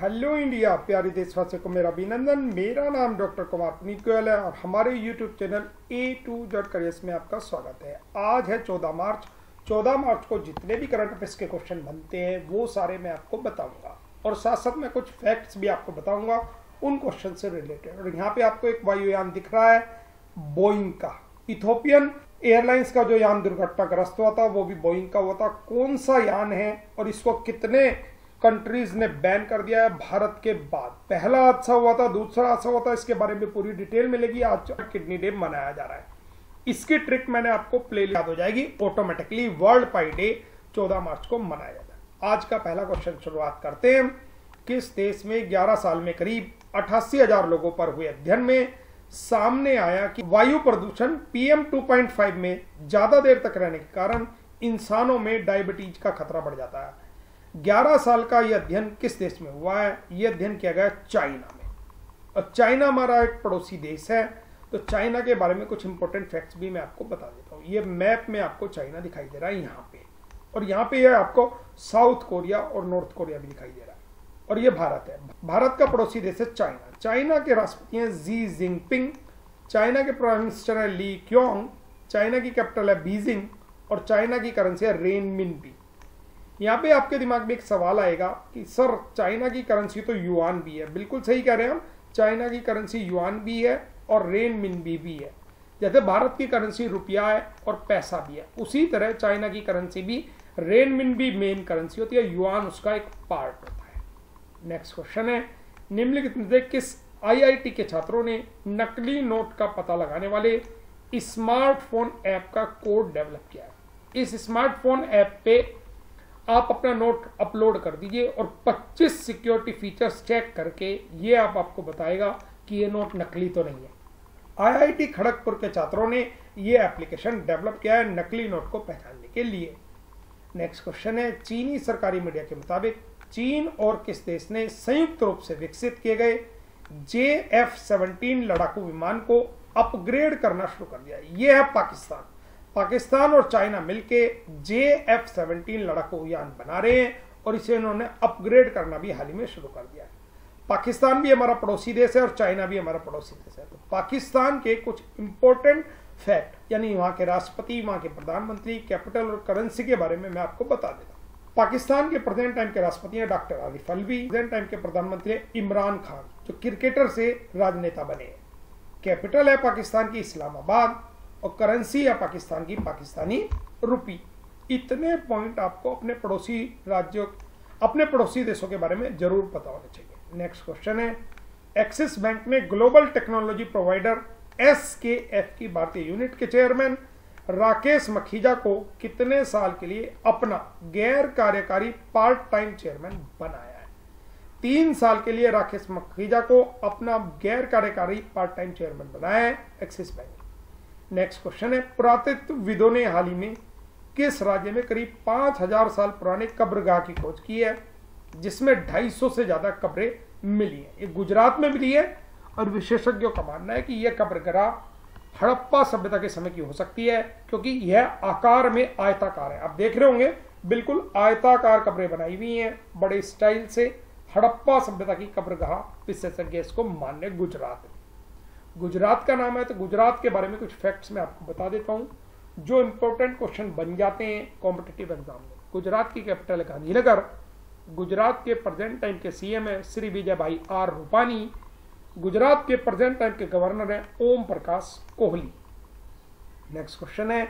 Hello India प्यारे देशवासियों को मेरा अभिनंदन। मेरा नाम डॉक्टर कुमार पुनीत गोयल है और हमारे YouTube channel A to Z careers में आपका स्वागत है। आज है 14 मार्च। 14 मार्च को जितने भी करंट अफेयर्स के क्वेश्चन बनते हैं, वो सारे मैं आपको बताऊँगा। और साथ साथ मैं कुछ फैक्ट्स भी आपको बताऊँगा, उन क्वेश्चन से रिलेटेड और यहाँ पे आपको एक वायुयान दिख रहा है बोइंग का। इथोपियन एयरलाइंस का जो यान दुर्घटनाग्रस्त हुआ था, वो भी बोइंग का हुआ था। कौन सा यान है और इसको कितने कंट्रीज़ ने बैन कर दिया है भारत के बाद। पहला हादसा हुआ था, दूसरा हादसा हुआ था, इसके बारे में पूरी डिटेल मिलेगी। आज किडनी डे मनाया जा रहा है। इसकी ट्रिक मैंने आपको प्ले याद हो जाएगी। Automatically world pi day 14 March को मनाया जाता है। आज का पहला क्वेश्चन शुरुआत करते हैं। किस देश में 11 साल में करीब अठासी हज़ार लोगों पर हुए अध्ययन में सामने आया कि वायु प्रदूषण पीएम 2.5 में ज़्यादा देर तक रहने के कारण इंसानों में डायबिटीज़ का खतरा बढ़ जाता है? 11 साल का यह अध्ययन किस देश में हुआ है? यह अध्ययन किया गया चाइना में। और चाइना हमारा एक पड़ोसी देश है तो चाइना के बारे में कुछ इंपॉर्टेंट फैक्ट्स भी मैं आपको बता देता हूँ। ये मैप में आपको चाइना दिखाई दे रहा है यहाँ पे। और यहाँ पे यह आपको साउथ कोरिया और नॉर्थ कोरिया भी दिखाई दे रहा है। और ये भारत है। भारत का पड़ोसी देश है चाइना। चाइना के राष्ट्रपति हैं जी जिनपिंग चाइना के प्राइम मिनिस्टर है ली क्योंग चाइना की कैपिटल है बीजिंग और चाइना की करेंसी है रेन मिन यहाँ पे आपके दिमाग में एक सवाल आएगा कि सर चाइना की करेंसी तो युआन भी है। बिल्कुल सही कह रहे हैं हम। चाइना की करेंसी युआन भी है और रेन मिन भी, भी है। जैसे भारत की करेंसी रुपया है और पैसा भी है। उसी तरह चाइना की करेंसी भी रेन मिन भी मेन करेंसी होती है। युआन उसका एक पार्ट होता है। नेक्स्ट क्वेश्चन है निम्नलिखित में से किस आईआईटी के छात्रों ने नकली नोट का पता लगाने वाले स्मार्टफ़ोन ऐप का कोड डेवलप किया है? इस स्मार्टफ़ोन ऐप पे आप अपना नोट अपलोड कर दीजिए और 25 सिक्योरिटी फीचर्स चेक करके ये आप आपको बताएगा कि ये नोट नकली तो नहीं है। आईआईटी खड़गपुर के छात्रों ने ये एप्लीकेशन डेवलप किया है नकली नोट को पहचानने के लिए। नेक्स्ट क्वेश्चन है, चीनी सरकारी मीडिया के मुताबिक चीन और किस देश ने संयुक्त रूप से विकसित किए गए जे एफ़ सेवनटीन लड़ाकू विमान को अपग्रेड करना शुरू कर दिया। यह है पाकिस्तान। पाकिस्तान और चाइना मिलके जे एफ़ सेवनटीन लड़ाकू यान बना रहे हैं और इसे उन्होंने अपग्रेड करना भी हाल ही में शुरू कर दिया है। पाकिस्तान भी हमारा पड़ोसी देश है और चाइना भी हमारा पड़ोसी देश है। तो पाकिस्तान के कुछ इंपॉर्टेंट फैक्ट यानी वहाँ के राष्ट्रपति, वहाँ के प्रधानमंत्री कैपिटल और करेंसी के बारे में मैं आपको बता देता हूँ। पाकिस्तान के प्रेजेंट टाइम के राष्ट्रपति हैं doctor Arif Alvi present time के प्रधानमंत्री इमरान खान, जो क्रिकेटर से राजनेता बने कैपिटल है पाकिस्तान की इस्लामाबाद और करेंसी या पाकिस्तान की पाकिस्तानी रुपी इतने पॉइंट आपको अपने पड़ोसी राज्यों, अपने पड़ोसी देशों के बारे में ज़रूर पता होने चाहिए। नेक्स्ट क्वेश्चन है एक्सिस बैंक ने global technology provider S K F की भारतीय यूनिट के चेयरमैन राकेश मखीजा को कितने साल के लिए अपना गैर कार्यकारी पार्ट टाइम चेयरमैन बनाया है? तीन साल के लिए राकेश मखीजा को अपना गैर कार्यकारी पार्ट टाइम चेयरमैन बनाया है एक्सिस बैंक नेक्स्ट क्वेश्चन है, पुरातत्व पुरातत्वविदों ने हाल ही में किस राज्य में करीब पाँच हज़ार साल पुराने कब्रगाह की खोज की है, जिसमें 250 से ज़्यादा कब्रें मिली हैं? ये गुजरात में मिली है और विशेषज्ञों का मानना है कि यह कब्रगाह हड़प्पा सभ्यता के समय की हो सकती है, क्योंकि यह आकार में आयताकार है। आप देख रहे होंगे, बिल्कुल आयताकार कब्रें बनाई हुई हैं, बड़े स्टाइल से हड़प्पा सभ्यता की कब्रगाह विशेषज्ञ इसको मान्य गुजरात गुजरात का नाम है तो गुजरात के बारे में कुछ फैक्ट्स मैं आपको बता देता हूँ। जो इंपॉर्टेंट क्वेश्चन बन जाते हैं कॉम्पिटेटिव एग्ज़ाम में। गुजरात की कैपिटल गांधीनगर गुजरात के प्रेजेंट टाइम के सीएम है, श्री विजय भाई आर रूपानी। गुजरात के प्रेजेंट टाइम के गवर्नर है, ओम प्रकाश कोहली। नेक्स्ट क्वेश्चन है,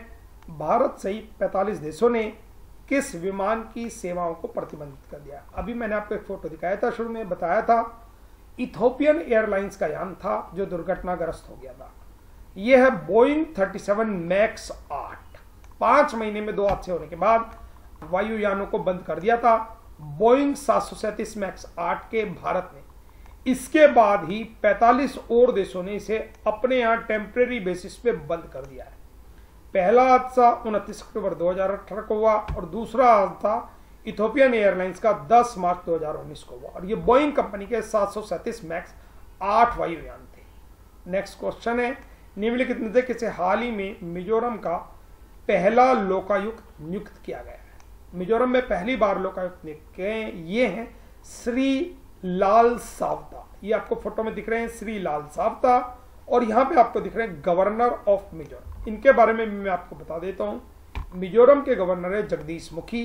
भारत सहित 45 देशों ने किस विमान की सेवाओं को प्रतिबंधित कर दिया? अभी मैंने आपको एक फ़ोटो दिखाया था, शुरू में बताया था। इथोपियन एयरलाइंस का यान था, जो दुर्घटनाग्रस्त हो गया था। यह है बोइंग 37 मैक्स 8 पाँच महीने में दो हादसे होने के बाद वायुयानों को बंद कर दिया था। बोइंग सात मैक्स 8 के भारत में इसके बाद ही 45 और देशों ने इसे अपने यहाँ टेम्परेरी बेसिस पे बंद कर दिया है। पहला हादसा उनतीस अक्टूबर 2018 को हुआ और दूसरा हादसा इथोपियन एयरलाइंस का 10 मार्च 2019 को हुआ। और ये बोइंग कंपनी के सात मैक्स आठ वायुयान थे। नेक्स्ट क्वेश्चन है, निम्नलिखित में से किसे हाल ही में मिजोरम का पहला लोकायुक्त नियुक्त किया गया है? मिजोरम में पहली बार लोकायुक्त नियुक्त किए ये हैं श्री लाल सावता। ये आपको फ़ोटो में दिख रहे हैं श्री लाल सावता, और यहाँ पे आपको दिख रहे हैं गवर्नर ऑफ़ मिजोरम। इनके बारे में मैं आपको बता देता हूँ। मिजोरम के गवर्नर है जगदीश मुखी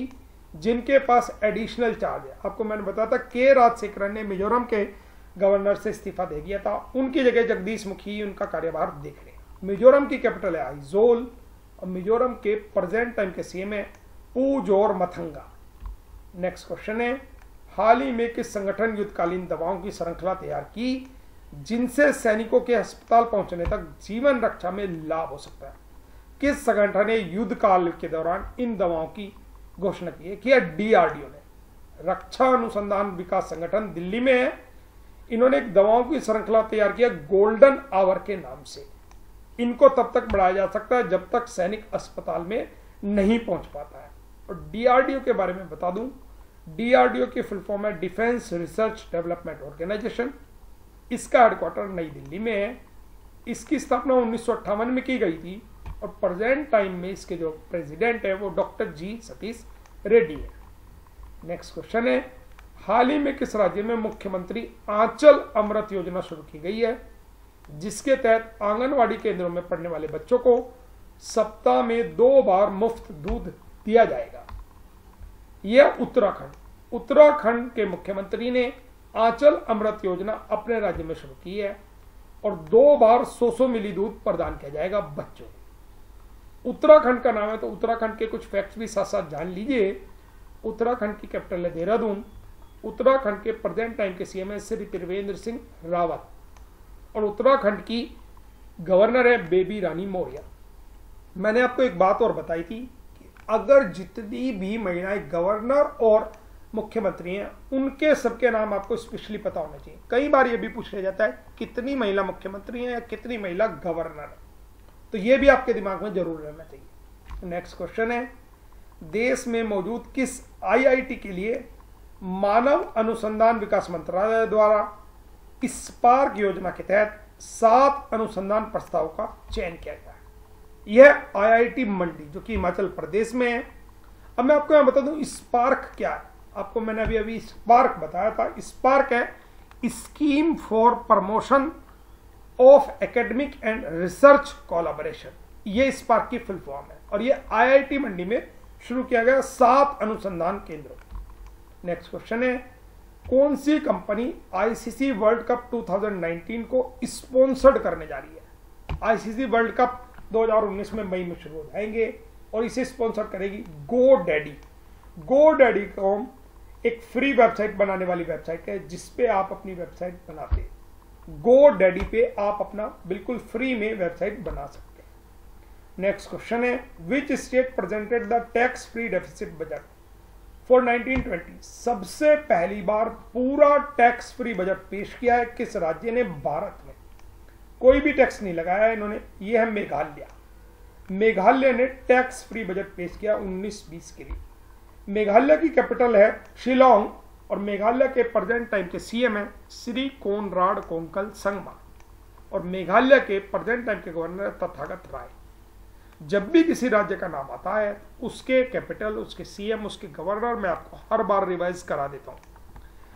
जिनके पास एडिशनल चार्ज है। आपको मैंने बताया था के राजशेखरन ने मिजोरम के गवर्नर से इस्तीफा दे दिया था। उनकी जगह जगदीश मुखी उनका कार्यभार देख रहे मिजोरम की कैपिटल है आइजोल, और मिजोरम के प्रेजेंट टाइम के सीएम है पूजोर मथंगा। नेक्स्ट क्वेश्चन है, हाल ही में किस संगठन युद्धकालीन दवाओं की श्रृंखला तैयार की, जिनसे सैनिकों के अस्पताल पहुँचने तक जीवन रक्षा में लाभ हो सकता है? किस संगठन ने युद्ध काल के दौरान इन दवाओं की घोषणा की है किया डीआरडीओ ने रक्षा अनुसंधान विकास संगठन दिल्ली में है। इन्होंने एक दवाओं की श्रृंखला तैयार किया गोल्डन आवर के नाम से। इनको तब तक बढ़ाया जा सकता है जब तक सैनिक अस्पताल में नहीं पहुँच पाता है। और डीआरडीओ के बारे में बता दूँ डीआरडीओ की फुल फॉर्म है डिफेंस रिसर्च डेवलपमेंट ऑर्गेनाइजेशन इसका हेडक्वार्टर नई दिल्ली में है। इसकी स्थापना उन्नीस सौ अट्ठावन में की गई थी। और प्रेजेंट टाइम में इसके जो प्रेसिडेंट है, वो डॉक्टर जी सतीश रेड्डी है। नेक्स्ट क्वेश्चन है, हाल ही में किस राज्य में मुख्यमंत्री आंचल अमृत योजना शुरू की गई है? जिसके तहत आंगनवाड़ी केंद्रों में पढ़ने वाले बच्चों को सप्ताह में दो बार मुफ़्त दूध दिया जाएगा। यह उत्तराखंड। उत्तराखंड के मुख्यमंत्री ने आंचल अमृत योजना अपने राज्य में शुरू की है और दो बार सौ सौ मिली दूध प्रदान किया जाएगा बच्चों को। उत्तराखंड का नाम है तो उत्तराखंड के कुछ फैक्ट्स भी साथ साथ जान लीजिए। उत्तराखंड की कैपिटल है देहरादून। उत्तराखंड के प्रेजेंट टाइम के सीएम है श्री त्रिवेंद्र सिंह रावत। और उत्तराखंड की गवर्नर है बेबी रानी मौर्य। मैंने आपको एक बात और बताई थी कि अगर जितनी भी महिलाएँ गवर्नर और मुख्यमंत्री हैं, उनके सबके नाम आपको स्पेशली पता होना चाहिए। कई बार ये भी पूछ लिया जाता है, कितनी महिला मुख्यमंत्री हैं या कितनी महिला गवर्नर है? तो ये भी आपके दिमाग में ज़रूर रहना चाहिए। नेक्स्ट क्वेश्चन है, देश में मौजूद किस आईआईटी के लिए मानव अनुसंधान विकास मंत्रालय द्वारा स्पार्क योजना के तहत सात अनुसंधान प्रस्ताव का चयन किया गया है? यह आईआईटी मंडी, जो कि हिमाचल प्रदेश में है। अब मैं आपको यहाँ बता दूँ, स्पार्क क्या है? आपको मैंने अभी अभी स्पार्क बताया था। स्पार्क है scheme for promotion of academic and research collaboration ये स्पार्क की फुल फॉर्म है। और ये आईआईटी मंडी में शुरू किया गया सात अनुसंधान केंद्रों। नेक्स्ट क्वेश्चन है, कौन सी कंपनी आईसीसी वर्ल्ड कप 2019 को स्पॉन्सर्ड करने जा रही है? आईसीसी वर्ल्ड कप 2019 में मई में शुरू हो जाएँगे और इसे स्पॉन्सर करेगी GoDaddy GoDaddy com एक फ्री वेबसाइट बनाने वाली वेबसाइट है, जिसपे आप अपनी वेबसाइट बनाते गो डैडी पे आप अपना बिल्कुल फ्री में वेबसाइट बना सकते हैं। नेक्स्ट क्वेश्चन है which state presented the tax free deficit budget for 1920 सबसे पहली बार पूरा टैक्स फ्री बजट पेश किया है किस राज्य ने? भारत में कोई भी टैक्स नहीं लगाया इन्होंने, ये है मेघालय। मेघालय ने टैक्स फ्री बजट पेश किया 1920 के लिए। मेघालय की कैपिटल है शिलोंग और मेघालय के प्रेजेंट टाइम के सीएम है श्री कोनराड कोंकल संगमा और मेघालय के प्रेजेंट टाइम के गवर्नर तथागत राय। जब भी किसी राज्य का नाम आता है, उसके कैपिटल उसके सीएम उसके गवर्नर मैं आपको हर बार रिवाइज करा देता हूँ।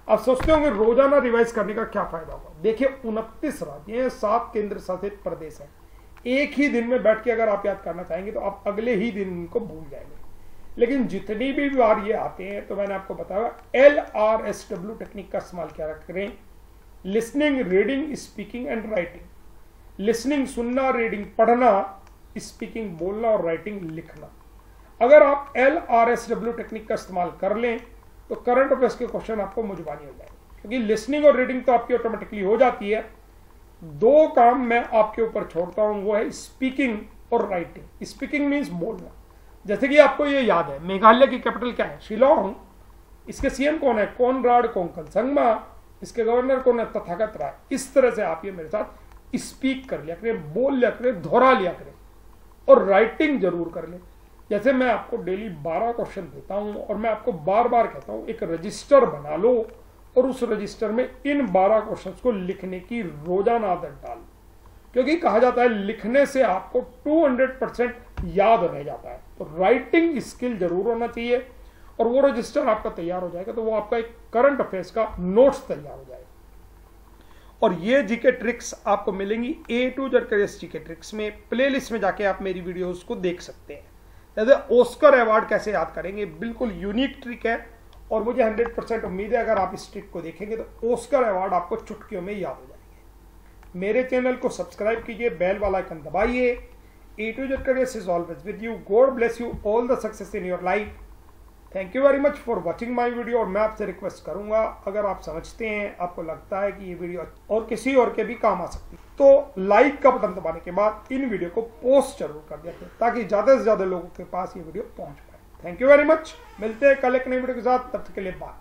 आप सोचते होंगे, रोज़ाना रिवाइज करने का क्या फ़ायदा होगा? देखिए, उनतीस राज्य सात केंद्र शासित प्रदेश हैं। एक ही दिन में बैठ के अगर आप याद करना चाहेंगे तो आप अगले ही दिन इनको भूल जाएँगे। लेकिन जितनी भी बार ये आते हैं तो मैंने आपको बताया L R S W technique का इस्तेमाल क्या करें listening reading speaking and writing listening सुनना रीडिंग पढ़ना स्पीकिंग बोलना और राइटिंग लिखना। अगर आप L R S W technique का इस्तेमाल कर लें तो करंट अफेयर्स के क्वेश्चन आपको मुझबानी हो जाएँगे। क्योंकि लिसनिंग और रीडिंग तो आपकी ऑटोमेटिकली हो जाती है। दो काम मैं आपके ऊपर छोड़ता हूँ, वो है स्पीकिंग और राइटिंग स्पीकिंग मीन्स बोलना। जैसे कि आपको ये याद है, मेघालय की कैपिटल क्या है? शिलोंग। इसके सीएम कौन है? कौन राड कोंकण संगमा। इसके गवर्नर कौन है? तथागत राय। इस तरह से आप ये मेरे साथ स्पीक कर लिया करें, बोल लिया करें, दोहरा लिया करें और राइटिंग ज़रूर कर ले। जैसे मैं आपको डेली 12 क्वेश्चन देता हूँ और मैं आपको बार बार कहता हूँ, एक रजिस्टर बना लो और उस रजिस्टर में इन 12 क्वेश्चंस को लिखने की रोज़ाना आदत डाल। क्योंकि कहा जाता है, लिखने से आपको 200 परसेंट याद रह जाता है। तो राइटिंग स्किल ज़रूर होना चाहिए और वो रजिस्टर आपका तैयार हो जाएगा तो वो आपका एक करंट अफेयर्स का नोट्स तैयार हो जाएगा। और ये जीके ट्रिक्स आपको मिलेंगी। A to Z careers GK tricks में। प्लेलिस्ट में जाके आप मेरी वीडियोस को देख सकते हैं। जैसे ओस्कर अवार्ड कैसे याद करेंगे? बिल्कुल यूनिक ट्रिक है और मुझे 100 परसेंट उम्मीद है, अगर आप इस ट्रिक को देखेंगे तो ओस्कर अवार्ड आपको चुटकियों में याद हो जाएँगे। मेरे चैनल को सब्सक्राइब कीजिए बेल वाला आइकन दबाइए। To Z careers is always with you God bless you all the success in your life thank you very much for watching my video और मैं आपसे रिक्वेस्ट करूँगा, अगर आप समझते हैं, आपको लगता है कि ये वीडियो और किसी और के भी काम आ सकती है तो लाइक का बटन दबाने के बाद इन वीडियो को पोस्ट ज़रूर कर दिया ताकि ज़्यादा से ज़्यादा लोगों के पास ये वीडियो पहुँच पाए। थैंक यू वेरी मच मिलते हैं कल एक नई वीडियो के साथ, तब तक के लिए बाय